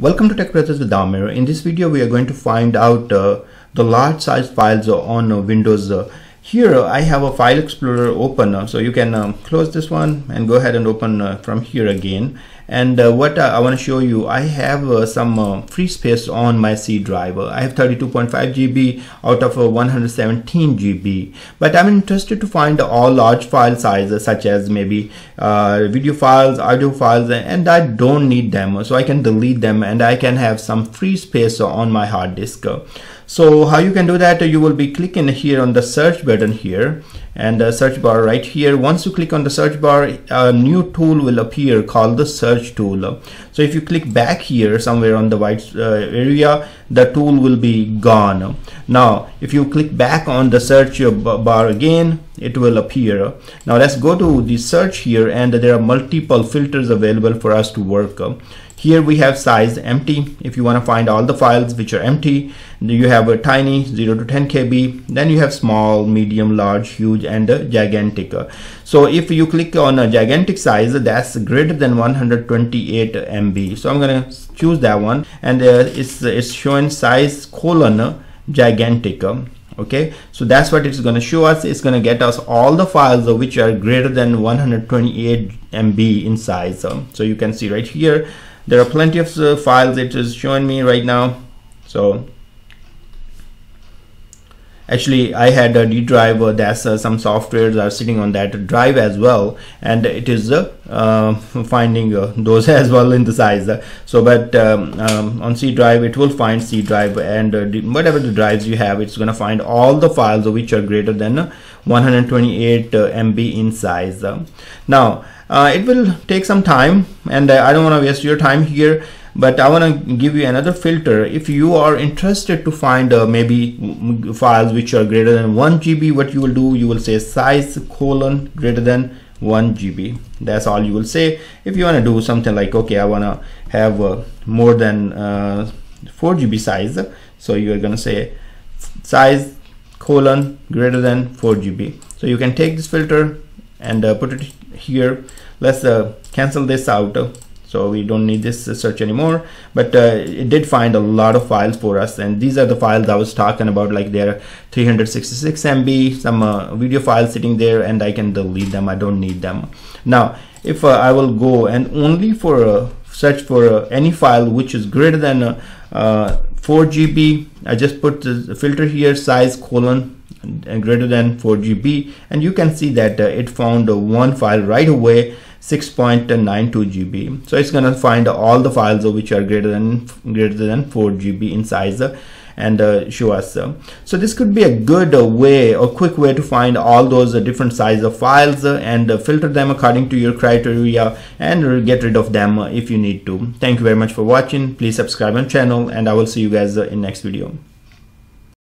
Welcome to Tech Brothers with Amir. In this video, we are going to find out uh, the large size files on uh, Windows. Here, I have a file explorer open, so you can um, close this one and go ahead and open uh, from here again. And uh, what I, I want to show you I have uh, some uh, free space on my C drive I have 32.5 GB out of uh, 117 GB but I'm interested to find all large file sizes such as maybe uh, video files audio files and I don't need them so I can delete them and I can have some free space on my hard disk so how you can do that? You will be clicking here on the search button here and the search bar right here once you click on the search bar a new tool will appear called the search tool. So if you click back here somewhere on the white uh, area the tool will be gone. Now if you click back on the search bar again it will appear. Now let's go to the search here and there are multiple filters available for us to work. Here we have size empty. If you want to find all the files which are empty you have a tiny 0 to 10 KB then you have small medium large huge and gigantic. So if you click on a gigantic size that's greater than 128 MB so I'm gonna choose that one. And uh, it's it's showing size colon gigantic. Okay? So that's what it's going to show us. It's going to get us all the files which are greater than 128 MB in size. So you can see right here there are plenty of uh, files it is showing me right now. So actually I had a D drive uh, that's uh, some softwares are sitting on that drive as well and it is uh, uh finding uh, those as well in the size. So but um, um, on C drive it will find C drive and uh, whatever the drives you have it's gonna find all the files which are greater than 128 MB in size. Now uh, it will take some time and uh, I don't want to waste your time here but I want to give you another filter. If you are interested to find uh, maybe files which are greater than 1 GB what you will do you will say size colon greater than 1 GB that's all you will say. If you want to do something like okay I want to have uh, more than uh, 4 GB size so you are going to say size colon greater than 4 GB so you can take this filter and uh, put it here. Let's uh, cancel this out. So we don't need this search anymore. But uh, it did find a lot of files for us. And these are the files I was talking about like they're 366 MB some uh, video files sitting there and I can delete them. I don't need them. Now if uh, I will go and only for uh, search for any file which is greater than uh, 4 GB I just put the filter here size colon greater than 4 GB and you can see that uh, it found uh, one file right away 6.92 GB so it's gonna find all the files which are greater than greater than 4 GB in size and uh, show us so this could be a good uh, way or quick way to find all those uh, different size of files and filter them according to your criteria and get rid of them if you need to. Thank you very much for watching. Please subscribe my channel and I will see you guys in next video